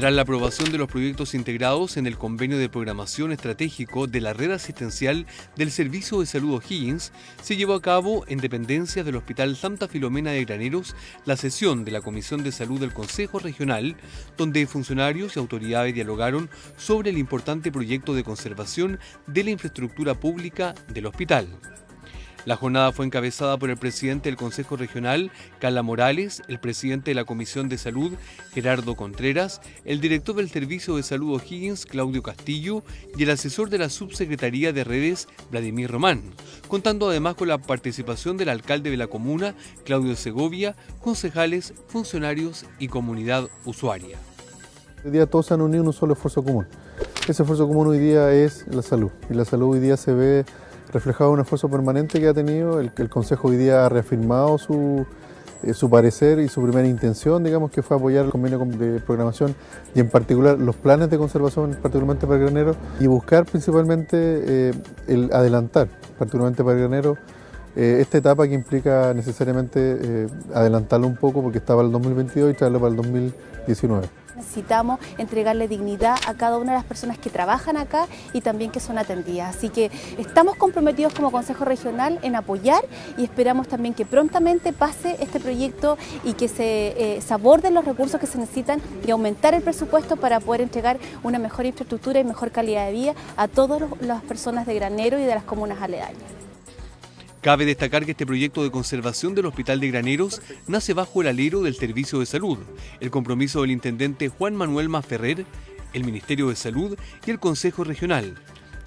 Tras la aprobación de los proyectos integrados en el convenio de programación estratégico de la red asistencial del Servicio de Salud O'Higgins, se llevó a cabo en dependencias del Hospital Santa Filomena de Graneros la sesión de la Comisión de Salud del Consejo Regional, donde funcionarios y autoridades dialogaron sobre el importante proyecto de conservación de la infraestructura pública del hospital. La jornada fue encabezada por el presidente del Consejo Regional, Carla Morales, el presidente de la Comisión de Salud, Gerardo Contreras, el director del Servicio de Salud O'Higgins, Claudio Castillo, y el asesor de la Subsecretaría de Redes, Vladimir Román, contando además con la participación del alcalde de la comuna, Claudio Segovia, concejales, funcionarios y comunidad usuaria. Hoy día todos han unido un solo esfuerzo común. Ese esfuerzo común hoy día es la salud, y la salud hoy día se ve reflejado un esfuerzo permanente que ha tenido. El, Consejo hoy día ha reafirmado su, eh, su parecer y su primera intención, digamos, que fue apoyar el convenio de programación y en particular los planes de conservación, particularmente para el granero, y buscar principalmente eh, el adelantar, particularmente para el granero, eh, esta etapa que implica necesariamente adelantarlo un poco porque estaba el 2022 y traerlo para el 2019 necesitamos entregarle dignidad a cada una de las personas que trabajan acá y también que son atendidas. Así que estamos comprometidos como Consejo Regional en apoyar y esperamos también que prontamente pase este proyecto y que se, eh, aborden los recursos que se necesitan y aumentar el presupuesto para poder entregar una mejor infraestructura y mejor calidad de vida a todas las personas de Granero y de las comunas aledañas. Cabe destacar que este proyecto de conservación del Hospital de Graneros nace bajo el alero del Servicio de Salud, el compromiso del intendente Juan Manuel Maferrer, el Ministerio de Salud y el Consejo Regional,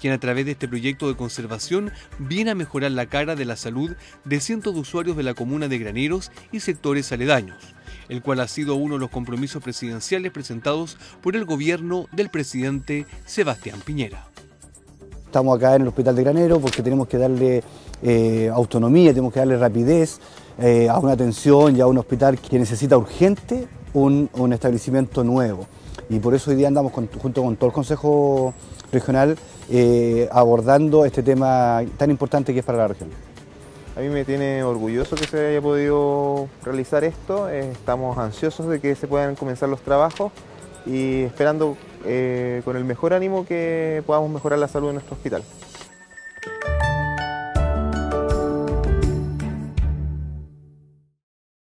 quien a través de este proyecto de conservación viene a mejorar la cara de la salud de cientos de usuarios de la comuna de Graneros y sectores aledaños, el cual ha sido uno de los compromisos presidenciales presentados por el gobierno del presidente Sebastián Piñera. Estamos acá en el Hospital de Granero porque tenemos que darle eh, autonomía, tenemos que darle rapidez eh, a una atención y a un hospital que necesita urgente un, establecimiento nuevo. Y por eso hoy día andamos junto con todo el Consejo Regional eh, abordando este tema tan importante que es para la región. A mí me tiene orgulloso que se haya podido realizar esto, estamos ansiosos de que se puedan comenzar los trabajos y esperando con el mejor ánimo que podamos mejorar la salud de nuestro hospital.